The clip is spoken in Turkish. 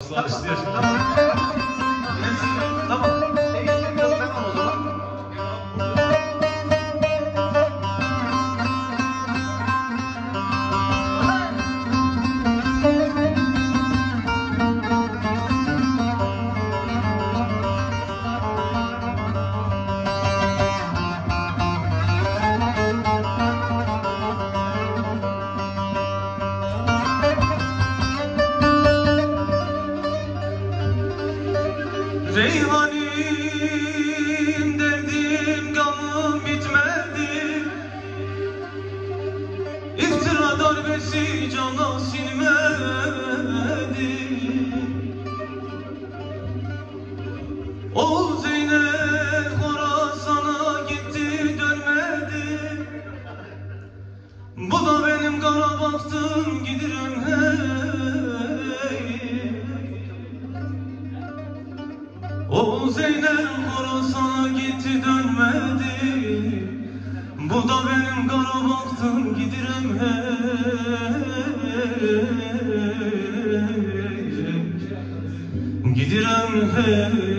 Aslan Reyhanim derdim gamım bitmedi. İftira darbesi cana silmedi O Zeynep Horasan'a gitti dönmedi. Bu da benim kara baktım gidirem hey. Gidirem hey